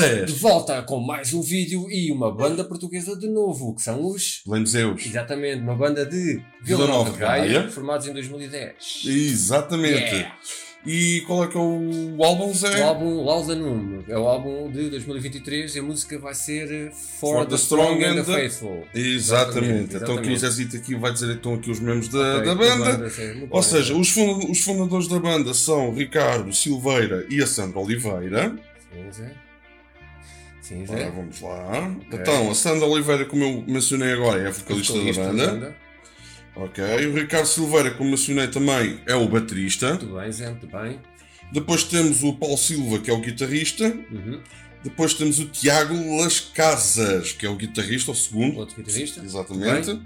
Zé! De volta com mais um vídeo e uma banda portuguesa de novo, que são os. Lenzeus. Exatamente, uma banda de Vila Nova de Gaia, formados em 2010. Exatamente. Yeah. E qual é que é o álbum, Zé? O álbum Laudanum é o álbum de 2023 e a música vai ser For, For the, the Strong and the Faithful. Exatamente. Então aqui o exatamente. Zezito aqui vai dizer então aqui os membros da, Ok, da banda. sim, muito Ou seja, os, funda- os fundadores da banda são Ricardo Silveira e a Sandra Oliveira. Sim, Zé. Sim, Ora, vamos lá. Então, a Sandra Oliveira, como eu mencionei agora, é a vocalista da Vocalista banda. Ok. O Ricardo Silveira, como mencionei também, é o baterista. Muito bem, Zé, muito bem. Depois temos o Paulo Silva, que é o guitarrista. Uhum. Depois temos o Tiago Las Casas, que é o guitarrista, o segundo. Outro guitarrista. Exatamente.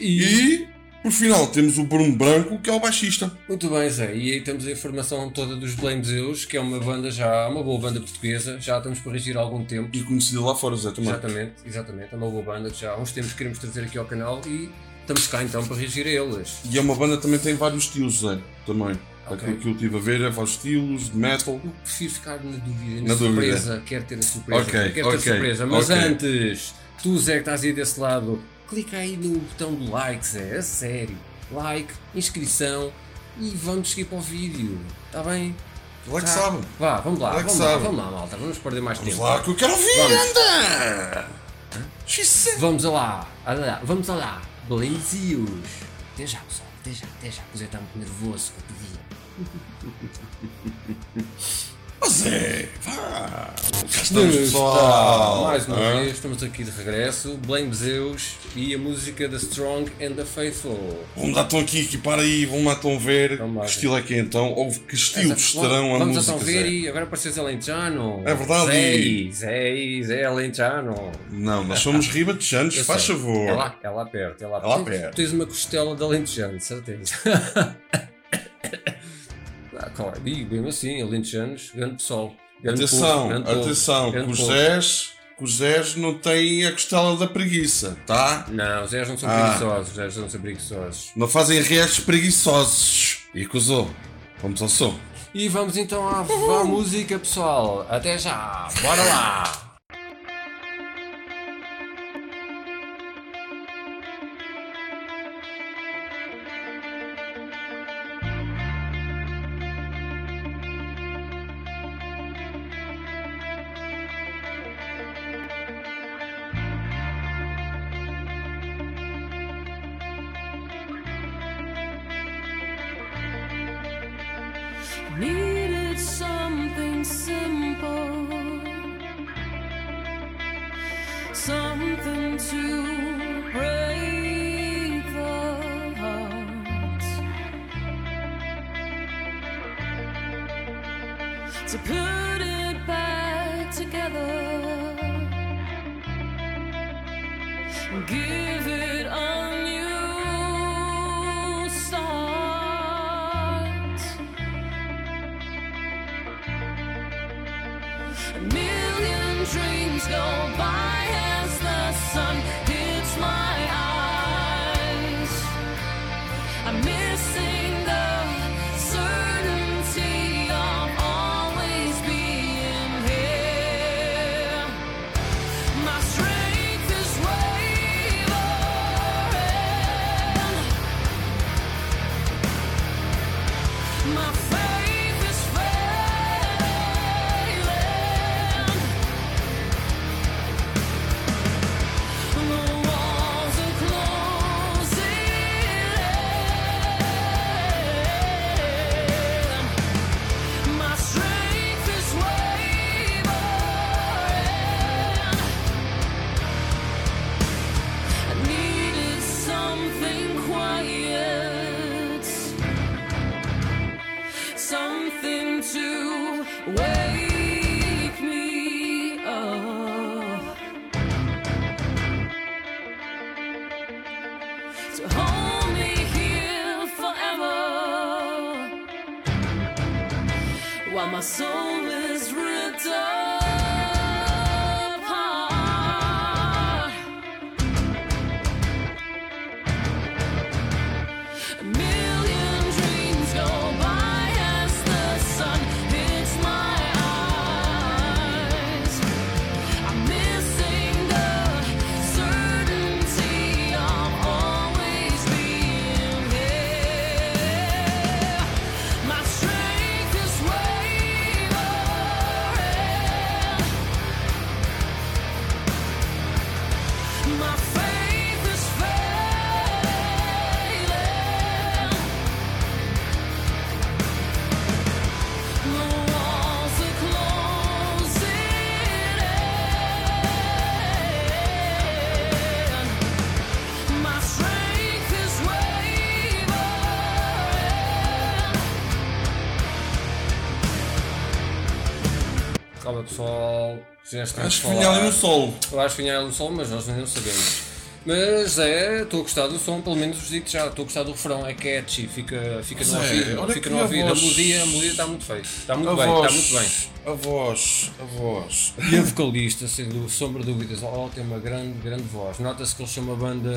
E... E, por final, temos o Bruno Branco, que é o baixista. Muito bem, Zé. E aí temos a informação toda dos Blame Zeus, que é uma banda já, uma boa banda portuguesa. Já estamos para regir há algum tempo. E conhecido lá fora, Zé, também. Exatamente, exatamente. É uma boa banda que já há uns tempos queremos trazer aqui ao canal e estamos cá então para reagir a eles. E é uma banda que também tem vários estilos, Zé, também. Ok. Aquilo que eu estive a ver é vários estilos, de metal. Eu prefiro ficar na dúvida, na, Na dúvida. surpresa. Quero ter a surpresa. Ok, Quero ter ok, a surpresa. Mas antes, tu Zé que estás aí desse lado, clica aí no botão do like, Zé. A sério. Like, inscrição e vamos seguir para o vídeo. Está bem? Lá que Tá. sabe. Vá, vamos lá, Lá vamos lá, vamos lá, malta. Vamos perder mais Vamos tempo. lá, que eu quero ouvir, Vamos. anda! Vamos lá, vamos lá, Blenzios. Até já, pessoal, até já, até já, pois eu está muito nervoso com o pedido. Vá! Cá estamos, pessoal! Mais uma vez, estamos aqui de regresso, Blame Zeus e a música da Strong and the Faithful. Vamos lá, estão aqui, equipar aí, vamos lá, estão ver Vamos lá, que estilo é que é então, ou que estilos terão a Vamos música, então ver e agora pareces Alentejano. É verdade. Zé, Zé, Zé Alentejano. Não, nós somos ribatejanos, faz favor. É lá, é lá perto, é lá É lá perto. perto. Tens uma costela de alentejano, certeza. claro, e mesmo assim, alentejanos, grande pessoal. Grande Atenção, povo, grande povo, atenção, que grande os povo. Zés, os Zés não têm a costela da preguiça, tá? Não, os Zés não são Ah. preguiçosos, os Zés não são preguiçosos. Não fazem restos preguiçosos. E acusou. Vamos ao som. E vamos então à, à música, pessoal. Até já, bora lá! Needed something simple, something to break the heart, to put it back together, give it a My my já Acho que vinha ali no solo. Eu acho que vinha ali no sol, mas nós ainda não sabemos. Mas é, estou a gostar do som, pelo menos digo já, estou a gostar do refrão, é catchy, fica, fica no Zé, ouvido, fica no a ouvido. A melodia, a melodia está muito feia, está muito A bem, voz, está muito bem. A voz, a voz. E a vocalista, sem sombra de dúvidas, oh, tem uma grande, grande voz. Nota-se que eles são uma banda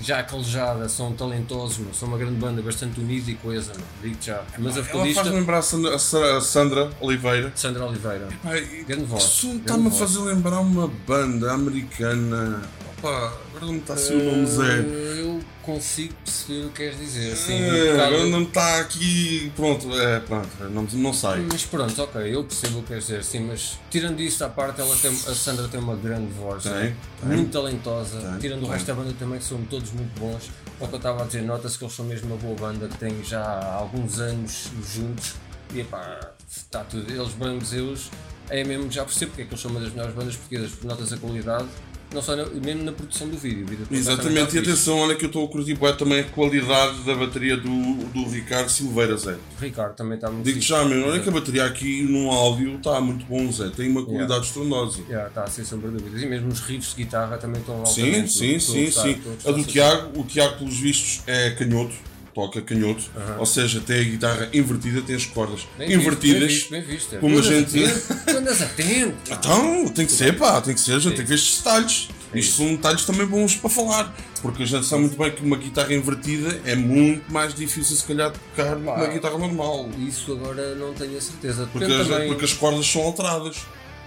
já calejada, são talentosos, meu, são uma grande banda, bastante unida e coesa, digo já. Mas a Ela vocalista, faz lembrar a Sandra, Oliveira. Sandra Oliveira. Pai, Grande voz, Isso está-me a fazer lembrar uma banda americana. Agora não está assim o nome Zé. Eh, Eu consigo perceber o que queres dizer, sim. um É, agora não está aqui. Pronto, é, pronto, não, não sei. Mas pronto, ok, eu percebo o que queres dizer, sim, mas tirando isso à parte, ela tem, a Sandra tem uma grande voz, Tem, né? tem. muito talentosa, Tem, tirando o resto da banda também, que são todos muito bons. É o que eu estava a dizer, nota-se que eles são mesmo uma boa banda, que tem já há alguns anos juntos, e epá, está tudo, eles brancos, eus, é mesmo, já percebo porque é que eles são uma das melhores bandas portuguesas, porque notas a qualidade, não só na- mesmo na produção do vídeo. Exatamente, e atenção, olha que eu estou a curtir bué também a qualidade da bateria do, do Ricardo Silveira, Zé. O Ricardo também está muito fixe. já, meu, olha que a bateria aqui no áudio está muito bom, Zé. Tem uma qualidade estrondosa. Já, está sem sombra de dúvidas. E mesmo os riffs de guitarra também estão Sim, sim, sim, sim. A do. Tiago, o Tiago, pelos vistos, é canhoto, toca canhoto, ou seja, tem a guitarra invertida, tem as cordas Bem visto, invertidas. Bem visto, bem visto. como a gente- andas atento. Então, tem que ser, pá, tem que ser, a gente tem que ver estes detalhes. É Isto são detalhes também bons para falar, porque a gente sabe muito bem que uma guitarra invertida é muito mais difícil, se calhar, tocar uma guitarra normal. Isso agora não tenho a certeza. Porque as, porque as cordas são alteradas.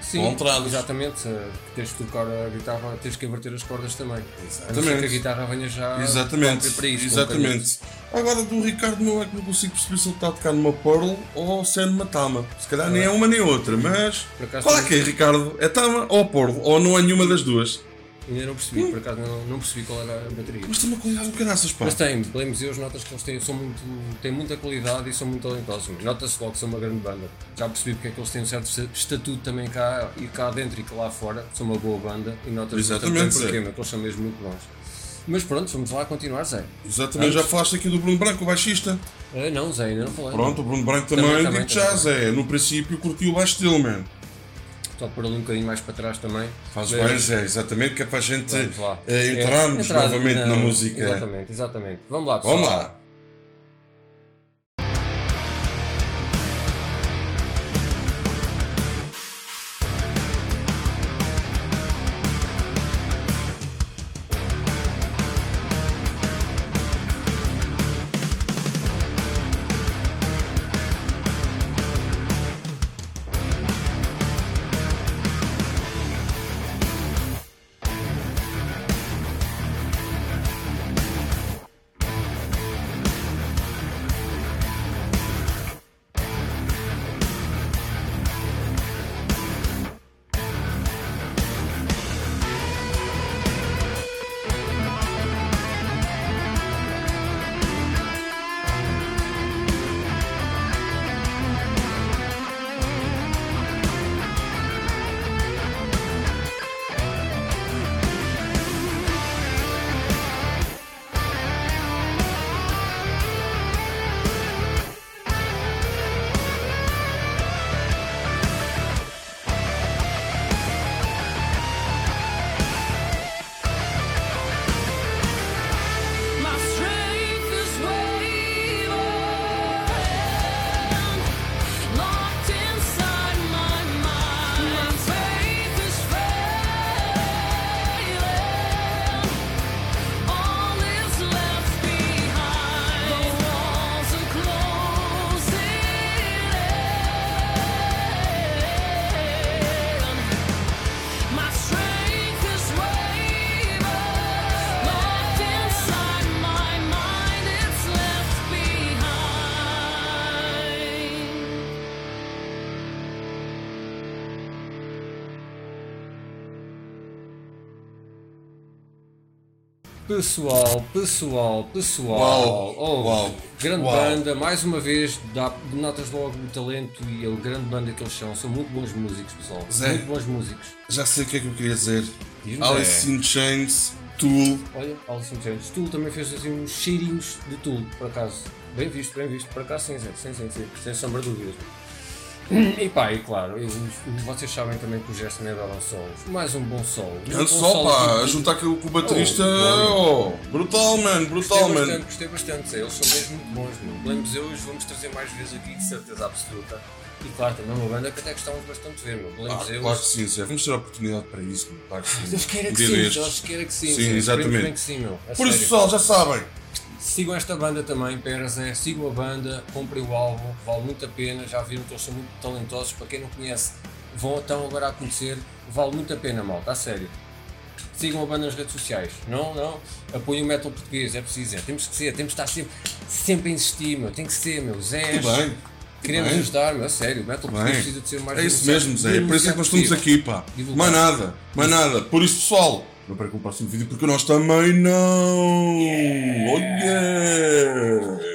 Sim, exatamente. eh, Tens de tocar a guitarra, tens que inverter as cordas também. Não Exatamente. que a guitarra venha já. Exatamente, para isso, um exatamente. Agora do Ricardo meu é que não consigo perceber se ele está a tocar numa Pearl ou se é numa Tama. Se calhar nem é uma nem outra, mas. Qual é também- que é, Ricardo? É Tama ou Pearl? Ou não é nenhuma das duas? Ainda não percebi, por acaso não, não percebi qual era a bateria. Mas tem uma qualidade do caraças, pá. Mas tem, pela museus notas que eles têm, são muito, têm muita qualidade e são muito talentosos. Nota-se logo que são uma grande banda. Já percebi porque é que eles têm um certo estatuto também cá, e cá dentro e cá lá fora. São uma boa banda e Exatamente, também porquê, mas que eles são mesmo muito bons. Mas pronto, vamos lá continuar, Zé. Exatamente, já falaste aqui do Bruno Branco, o baixista. Ah, não, Zé, ainda não falei. Pronto, o Bruno Branco também, Também, também, já, também. Zé. No princípio curtiu o baixo dele, man. Só por ali um bocadinho mais para trás também. Faz Mas- bem, Zé, exatamente, que é para a gente Vamos lá. eh, É, entrarmos entrar novamente na música. Exatamente, exatamente. Vamos lá, pessoal. Vamos lá. Pessoal, pessoal, pessoal. Uau, Oh, uau, Grande uau. banda, mais uma vez, dá, notas logo o talento e a grande banda que eles são. São muito bons músicos, pessoal. Zé. Muito bons músicos. Já sei o que é que eu queria dizer. Alice in Chains, Tool. Olha, Alice in Chains. Tool também fez assim uns cheirinhos de Tool, por acaso. Bem visto, bem visto. Por acaso, sim, Zé. sim, sim, sim. Sem sombra de dúvidas. E pá, e claro, eu- vocês sabem também que o Gerson é adoram solos. Mais um bom solo. Um Grande bom sol, pá, a juntar com, com o baterista. Oh, Oh, brutal, man, Gostei brutal, bastante, man. gostei bastante. Eles são mesmo muito bons, meu. Blames eu os vamos trazer mais vezes aqui, de certeza absoluta. E claro, também é uma banda que até gostamos bastante de ver, meu. Ah, Blames eu. claro que sim, Zé. Vamos ter a oportunidade para isso, meu. Claro que sim. Deus queira que Um sim. Deus queira que sim. Sim, exatamente. que sim, meu. Por isso, pessoal, já sabem. Sigam esta banda também, Pera Zé, sigam a banda, comprem o álbum, vale muito a pena, já viram que eles são muito talentosos, para quem não conhece, vão então agora a conhecer, vale muito a pena, malta, a sério. Sigam a banda nas redes sociais, não, não, apoiem o metal português, é preciso, é. temos que ser, temos que estar sempre, sempre a insistir, meu, tem que ser, meu, Zé, queremos bem. ajudar, meu, a sério, o metal português precisa de ser mais É isso mesmo, Zé. É por isso é que nós estamos aqui, pá. Mais nada, mais nada. Por isso, pessoal, não percam o próximo vídeo porque nós também não. Oh yeah!